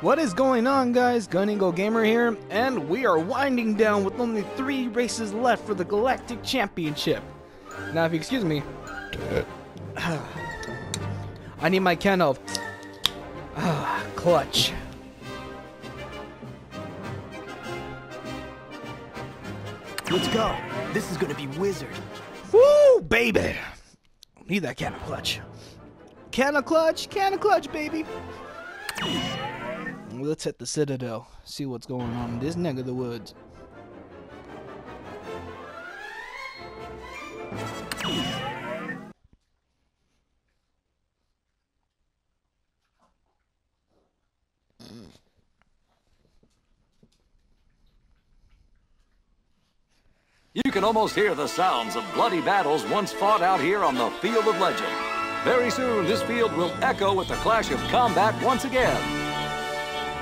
What is going on guys? GunEagle Gamer here, and we are winding down with only three races left for the Galactic Championship. Now if you excuse me, I need my can of clutch. Let's go. This is gonna be wizard. Woo, baby! Need that can of clutch. Can of clutch, can of clutch, baby. Let's hit the Citadel, see what's going on in this neck of the woods. You can almost hear the sounds of bloody battles once fought out here on the Field of Legend. Very soon, this field will echo with the clash of combat once again.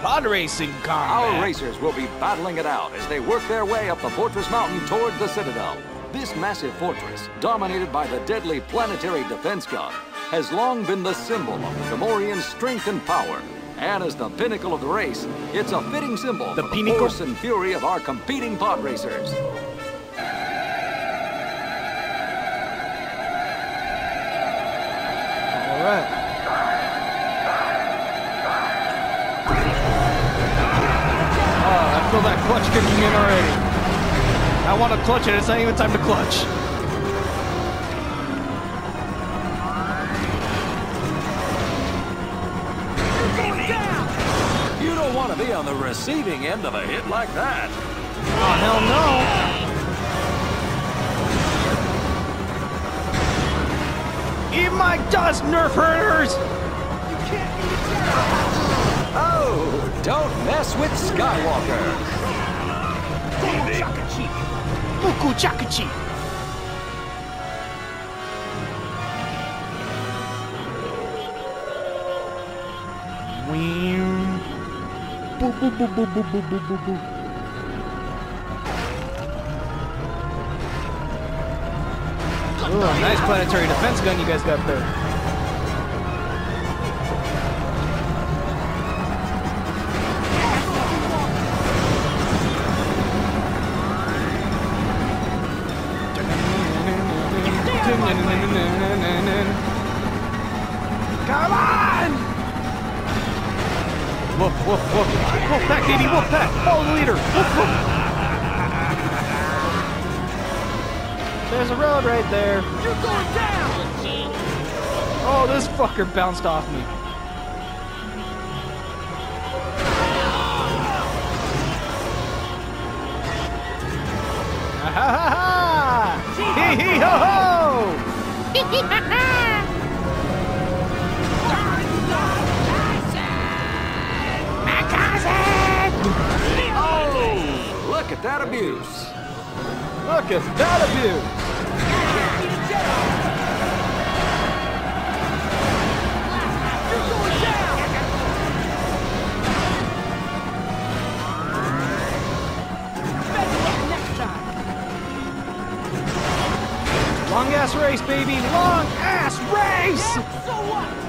Pod racing combat. Our racers will be battling it out as they work their way up the Fortress Mountain toward the Citadel. This massive fortress, dominated by the deadly planetary defense gun, has long been the symbol of the Gamorrean strength and power. And as the pinnacle of the race, it's a fitting symbol The for pinnacle? the force and fury of our competing pod racers. Feel that clutch kicking in already. I want to clutch it. It's not even time to clutch. You don't want to be on the receiving end of a hit like that. Oh, hell no. Eat my dust, Nerf herders! Don't mess with Skywalker. Buku Chakachi! Boo, boo, boo, boo, boo, boo, boo, boo, boo. Ooh, nice planetary defense gun you guys got there. Woof, woof, woof. Wolf pack, baby, wolf pack. Follow the leader. Woof, woof. There's a road right there. You're going down! Oh, this fucker bounced off me. Ha ha ha! Hee hee ho ho! Oh, look at that abuse. Look at that abuse! Long ass race, baby! Long ass race! So what?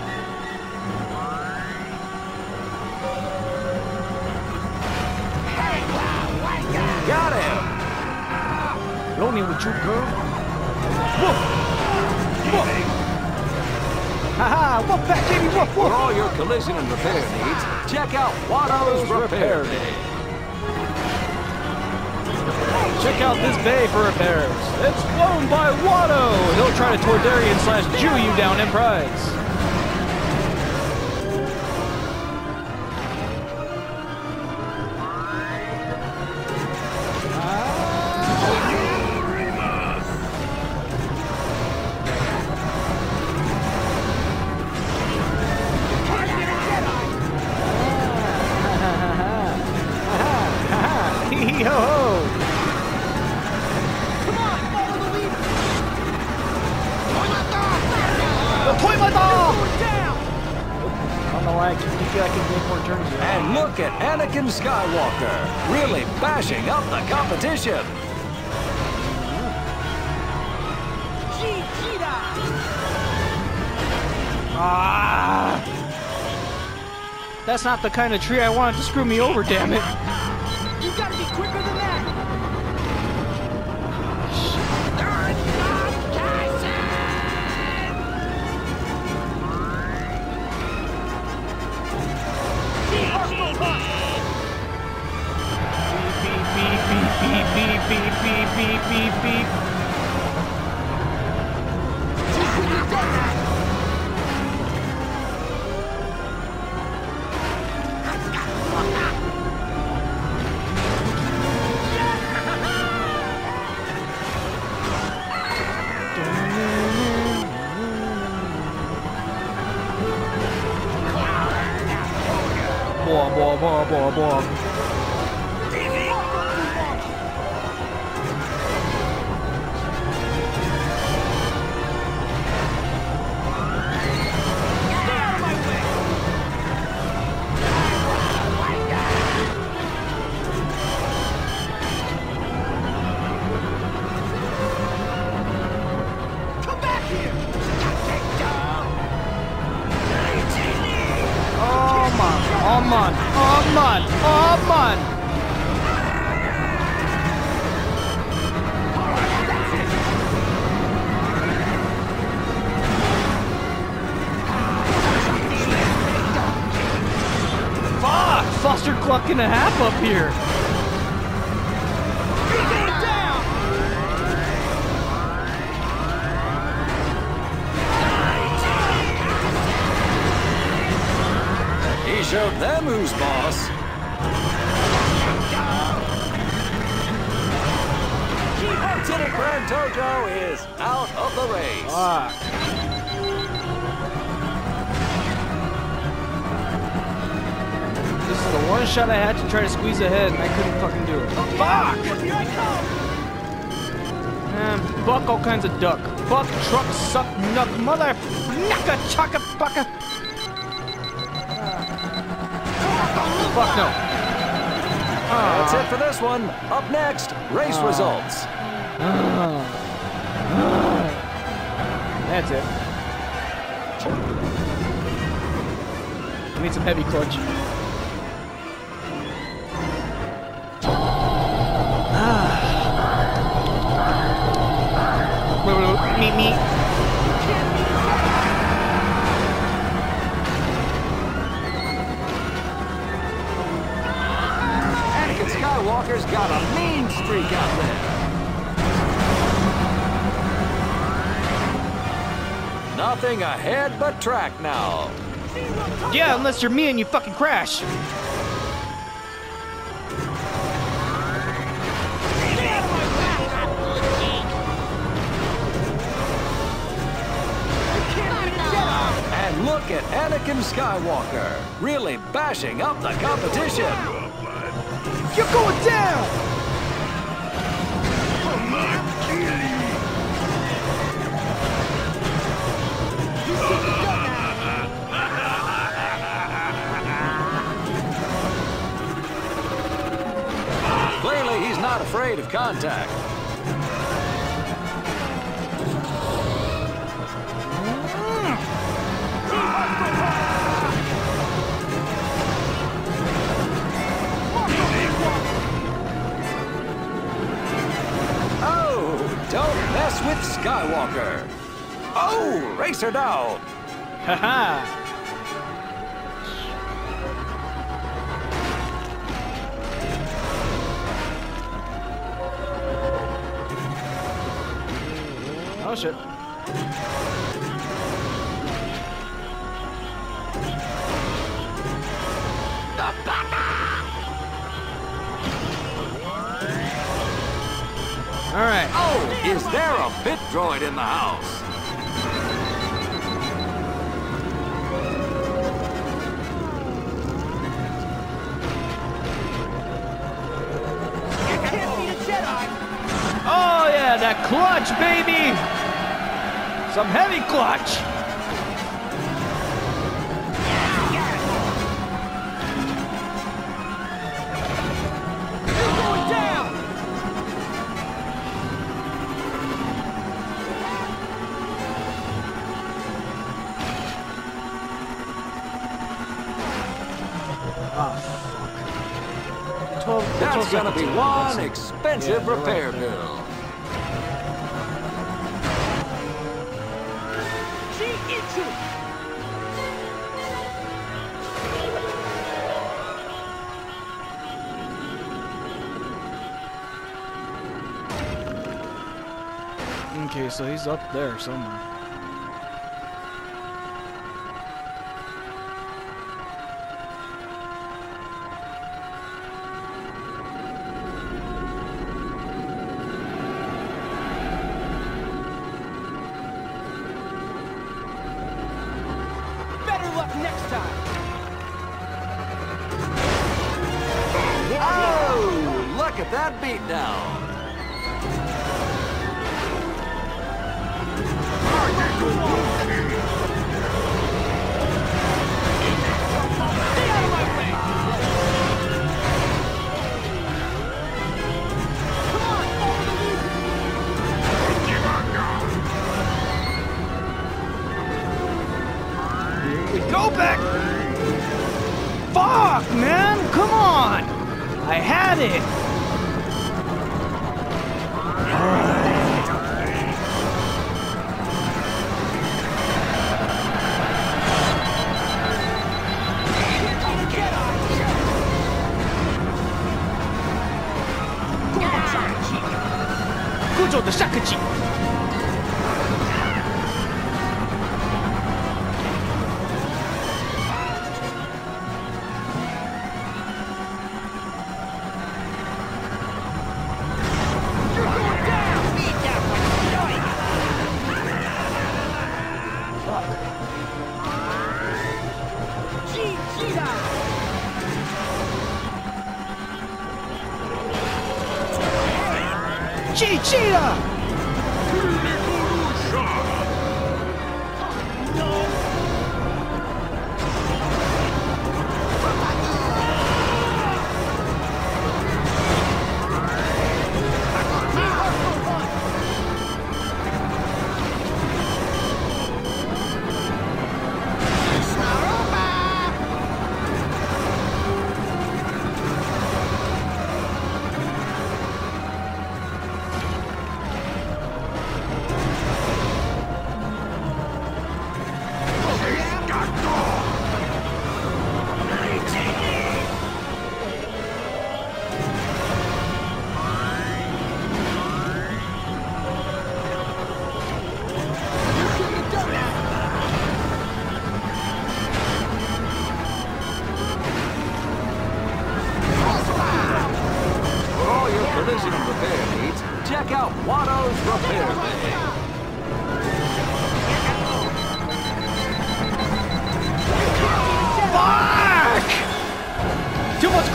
Got him. Lonely with you, girl. Woof! Woof! Haha! Woof back, baby! Woof, For all your collision and repair needs, check out Watto's Repair Bay. Check out this bay for repairs. It's flown by Watto. He'll try to Toydarian slash Jew you down in price. Look Anakin Skywalker, really bashing up the competition. G-Cheetah! Ah! That's not the kind of tree I wanted to screw me over, damn it. up here. To try to squeeze ahead and I couldn't fucking do it. Fuck! Here I come! Man, buck all kinds of duck. Buck, truck, suck, nuck, mother, nucka, chaka, bucka. Fuck no. That's it ah. for this one. Up next, race ah. results. Ah. That's it. I need some heavy clutch. Meet me. Anakin Skywalker's got a mean streak out there. Nothing ahead but track now. Yeah, unless you're me and you fucking crash. At Anakin Skywalker, really bashing up the competition. You're going down! Clearly, he's not afraid of contact. Racer down. Haha! That clutch, baby! Some heavy clutch! Fuck. 12, That's 12 gonna be one expensive Yeah, repair bill. Okay, so he's up there somewhere. Look at that beatdown. Go back! Fuck, man! Come on! I had it! gg 啊 gg 啊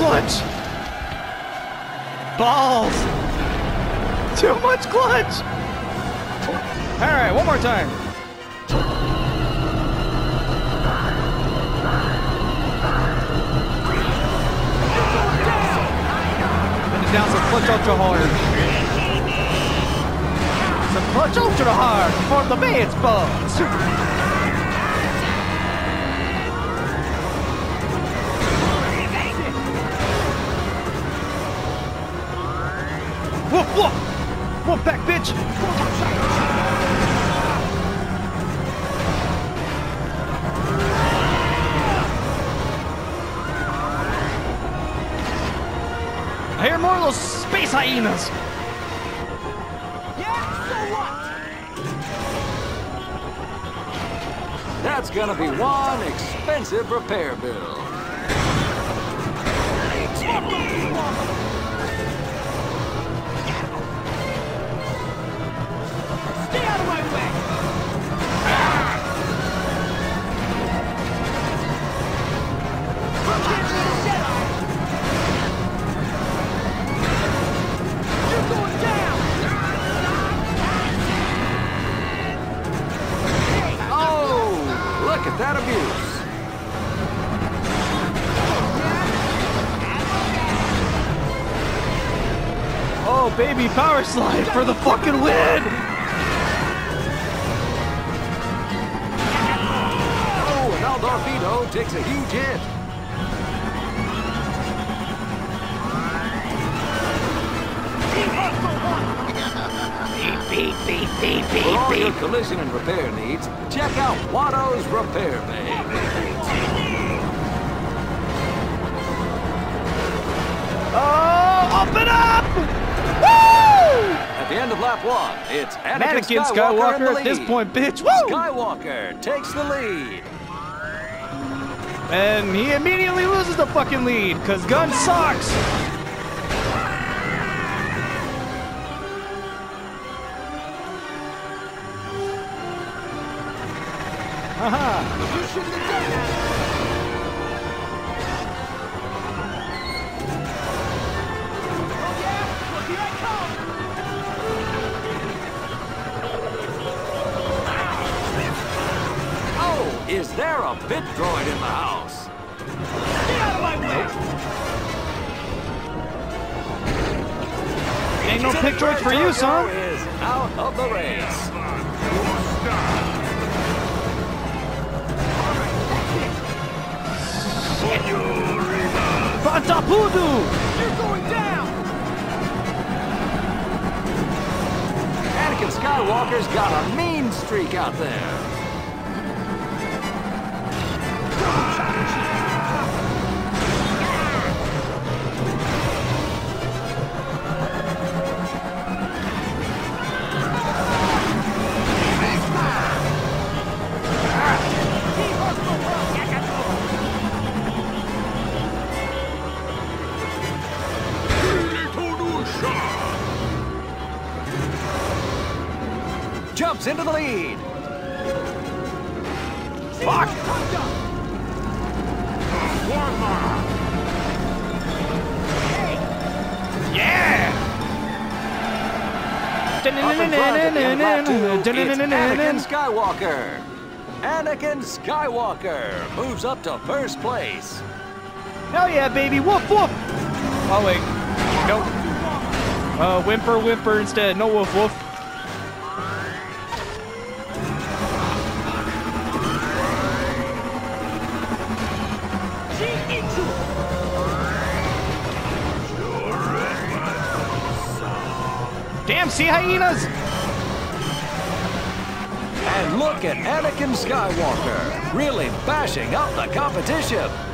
clutch! Balls! Too much clutch! Alright, one more time. Put it down some clutch ultra hard. Some clutch ultra hard for the beds bugs. Whoop back! I hear more of those space hyenas! That's gonna be one expensive repair bill. Oh, baby, power slide for the fucking win! takes a huge hit. beep, beep, beep, beep, For all your collision and repair needs, check out Watto's Repair Bay. Oh, up up! Woo! At the end of lap one, it's Anakin, Anakin Skywalker, Skywalker at this point, bitch. Woo! Skywalker takes the lead. And he immediately loses the fucking lead, because gun sucks! Haha! Droids for you, son! is out of the race. Pantapudu! Anakin Skywalker's got a mean streak out there. Jumps into the lead. Fuck! Yeah! Up in front at the end of lap two, it's Anakin Skywalker. Anakin Skywalker moves up to first place. Hell yeah, baby! Woof woof! Oh wait, nope. Uh, whimper whimper instead. No woof woof. Hyenas! And look at Anakin Skywalker, really bashing up the competition.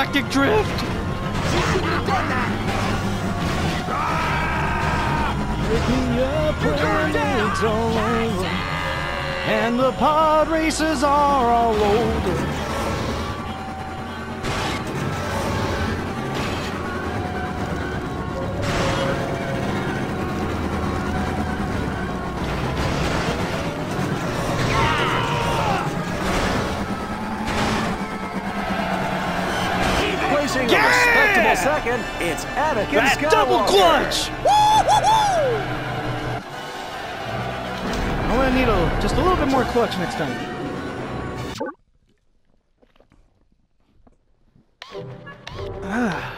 Galactic Drift! It's all over, and the pod races are all over. It's Anakin That Skywalker. double clutch! I'm gonna need a, just a little bit more clutch next time. Ah.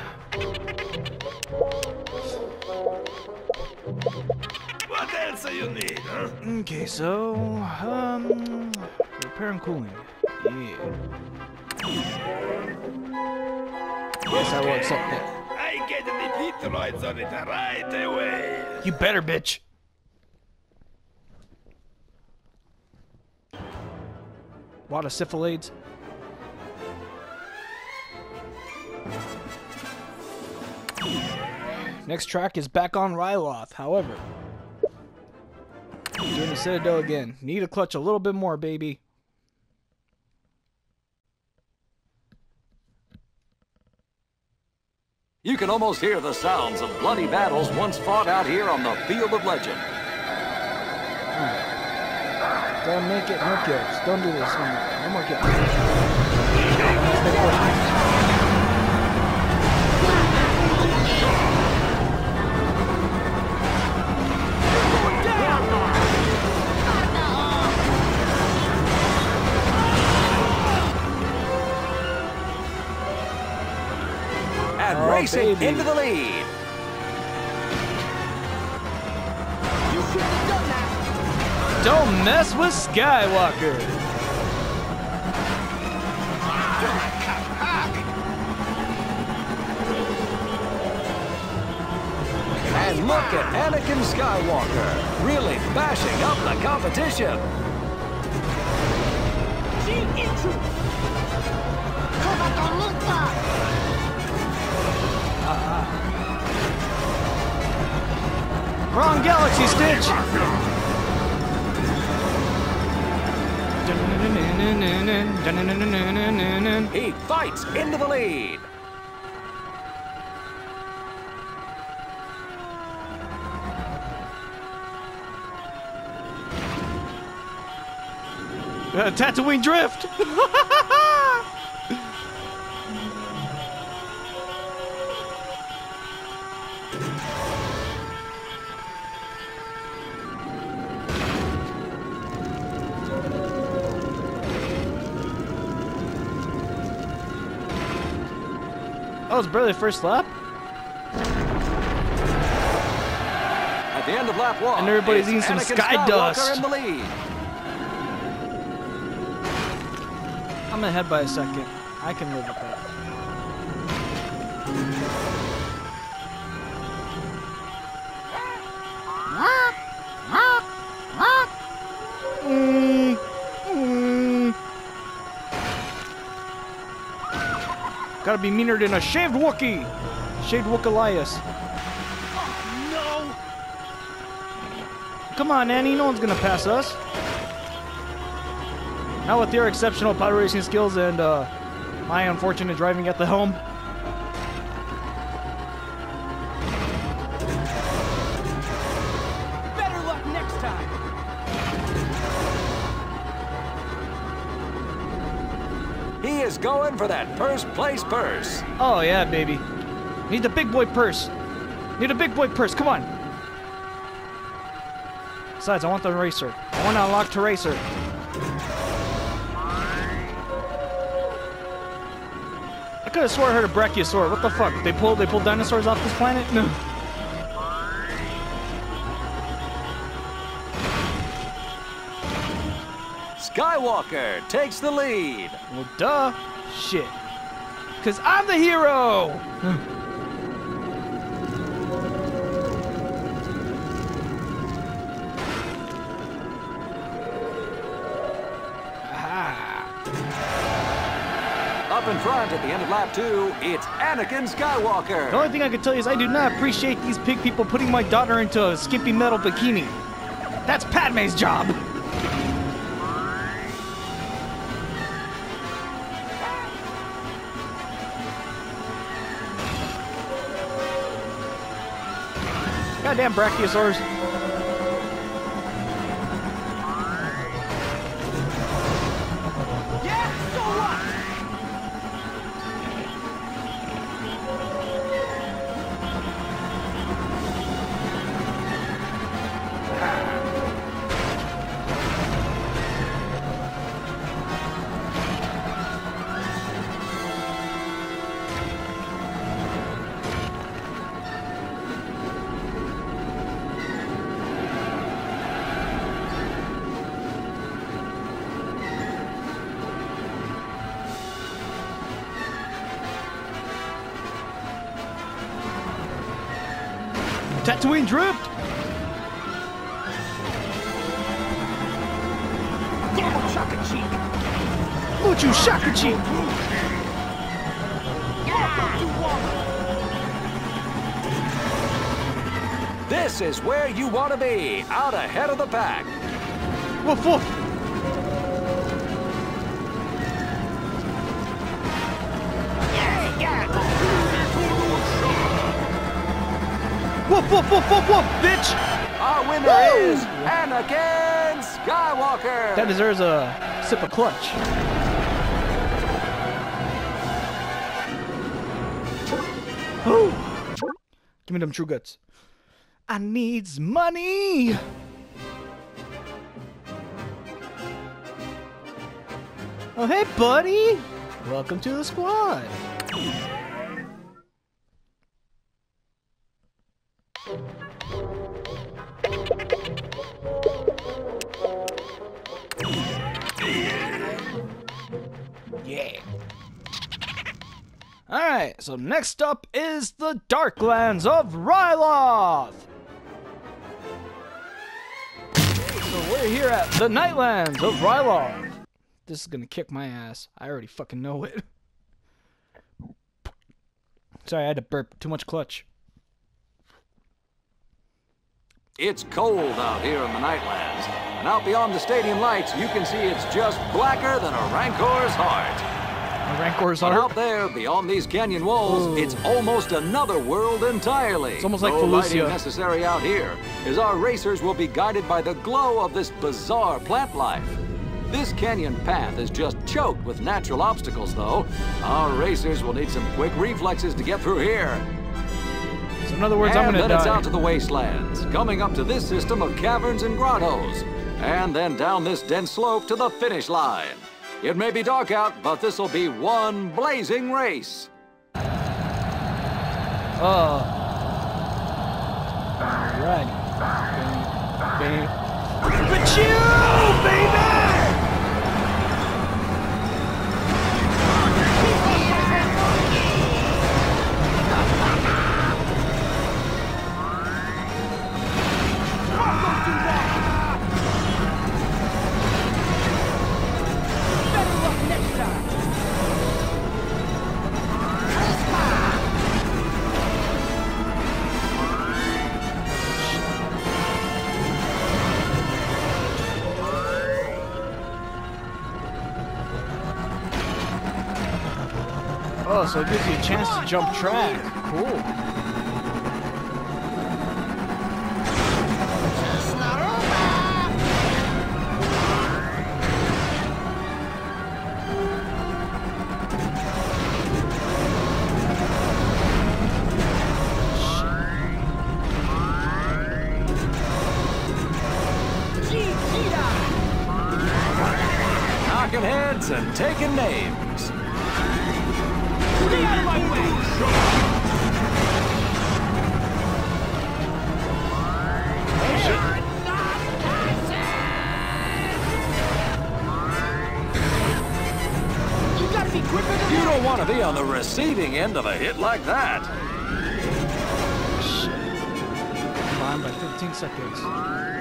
What else do you need, huh? Okay, so um, repair and cooling. Yeah. Yes, I will accept that. I the Detroits on it right away. You better, bitch. Lot of syphilades. Next track is back on Ryloth, however. Doing the Citadel again. Need to clutch a little bit more, baby. You can almost hear the sounds of bloody battles once fought out here on the Field of Legend. I make it? No kills. Don't do this. No more kills. Oh, racing baby. into the lead. Don't mess with Skywalker. And look at Anakin Skywalker, really bashing up the competition. Wrong galaxy, Stitch. He fights into the lead. Uh, Tatooine drift. Oh, it's barely the first lap. At the end of lap one, And everybody's it's eating some Anakin sky Skywalker dust. in the lead. I'm ahead by a second. I can live with that. Be meaner than a shaved Wookie. Shaved Wook Elias. No! Come on, Annie. No one's gonna pass us. Not with your exceptional pod racing skills and uh, my unfortunate driving at the helm. First place purse. Oh yeah, baby. Need the big boy purse. Need a big boy purse. Come on. Besides, I want the racer. I want to unlock racer. I could have swore I heard a brachiosaur. What the fuck? They pulled they pulled dinosaurs off this planet? No. Skywalker takes the lead. Well, duh. Shit. Cause I'm the hero. Up in front at the end of lap two, it's Anakin Skywalker. The only thing I can tell you is I do not appreciate these pig people putting my daughter into a skimpy metal bikini. That's Padme's job. Goddamn brachiosaurs. Tatooine drift. Chaka Cheek! Muchu Shaka Cheek. Yeah! This is where you want to be, out ahead of the pack. Woof woof. Woof woof woof woof, bitch. Our winner Woo! is Anakin Skywalker! That deserves a sip of clutch. Ooh. Give me them true guts. I needs money. Oh, hey, buddy. Welcome to the squad. Alright, so next up is the Darklands of Ryloth! So we're here at the Nightlands of Ryloth. This is gonna kick my ass. I already fucking know it. Sorry, I had to burp. Too much clutch. It's cold out here in the Nightlands, and out beyond the stadium lights, you can see it's just blacker than a Rancor's heart. My Rancor's heart. out there, beyond these canyon walls, Ooh. it's almost another world entirely. It's almost like no Felucia. necessary out here, as our racers will be guided by the glow of this bizarre plant life. This canyon path is just choked with natural obstacles, though. Our racers will need some quick reflexes to get through here. So in other words, I'm gonna then it's out to the wastelands, coming up to this system of caverns and grottos, and then down this dense slope to the finish line. It may be dark out, but this'll be one blazing race. Uh. Oh. Bang. But you, baby! So it gives you a chance to jump track. Cool. Taking names. Be on the receiving end of a hit like that. Behind by 15 seconds.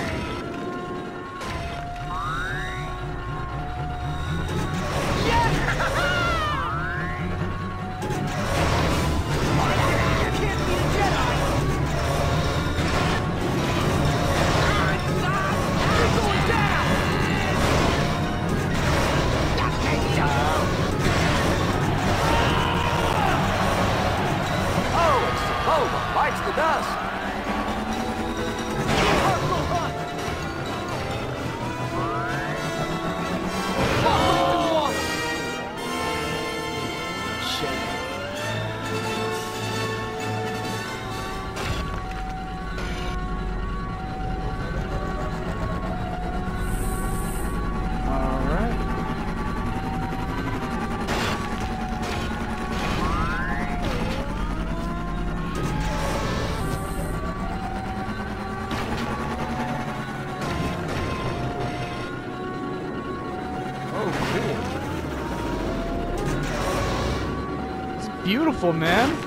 Beautiful, man.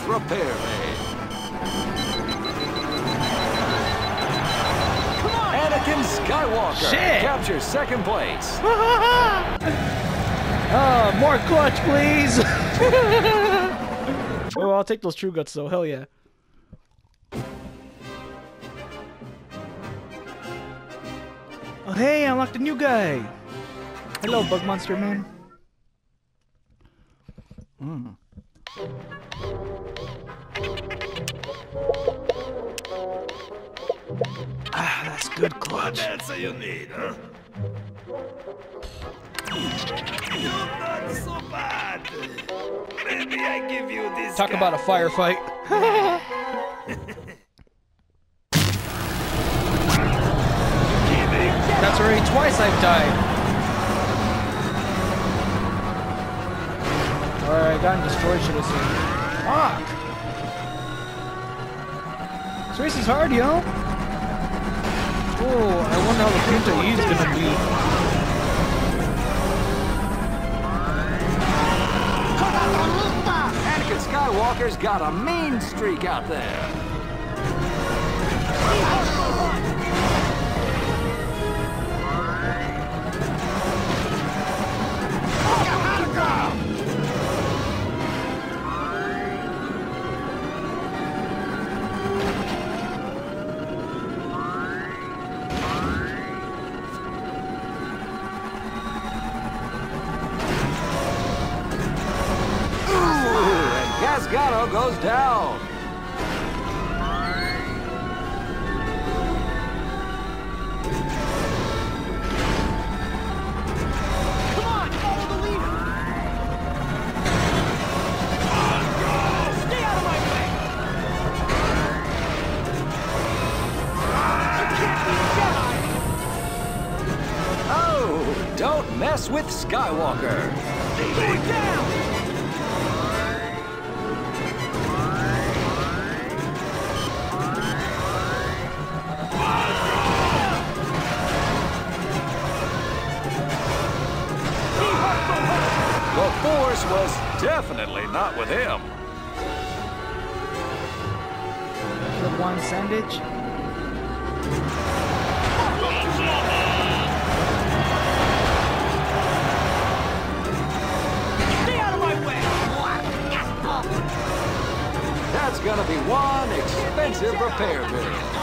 Repair Bay. Anakin Skywalker Shit. captures second place. Uh, more clutch, please! oh, I'll take those true guts though, hell yeah. Oh, hey, I unlocked a new guy! Hello, Bug Monster Man. Ah, good clutch. answer you need, huh? You're not so bad. Maybe I give you this. Talk guy. about a firefight. That's already twice I've died. Alright, I got destroyed, should have said. Fuck! This race is hard, yo. Oh, I wonder how the Punta E is gonna be. Anakin Skywalker's got a mean streak out there. Oh, don't mess with Skywalker. Going down. Force was definitely not with him. The one sandwich. Stay out of my way. That's gonna be one expensive repair bill.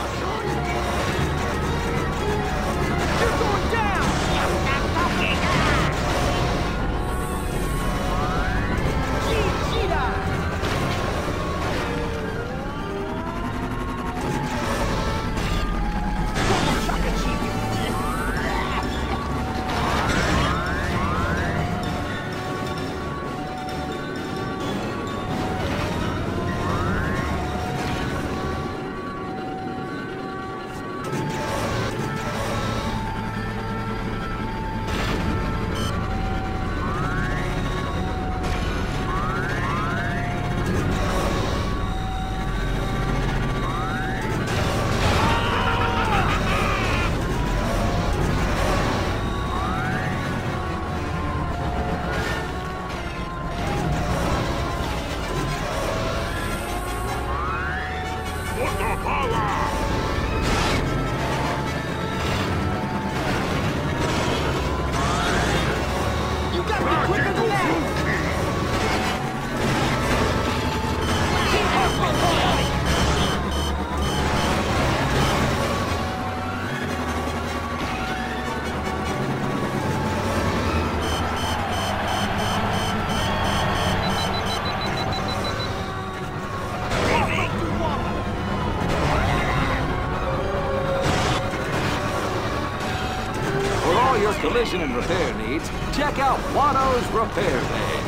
Repair needs, check out Watto's Repair Bay.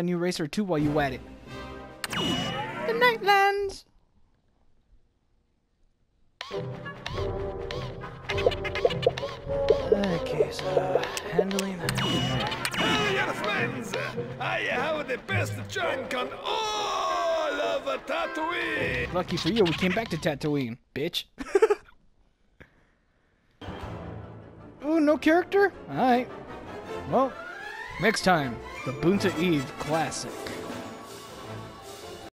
That new racer too while you at it. The Nightlands! Okay, so handling. Hey, your friends! I have the best junk on all of Tatooine! Lucky for you, we came back to Tatooine, bitch. Ooh, no character? Alright. Well, next time, the Boonta Eve Classic.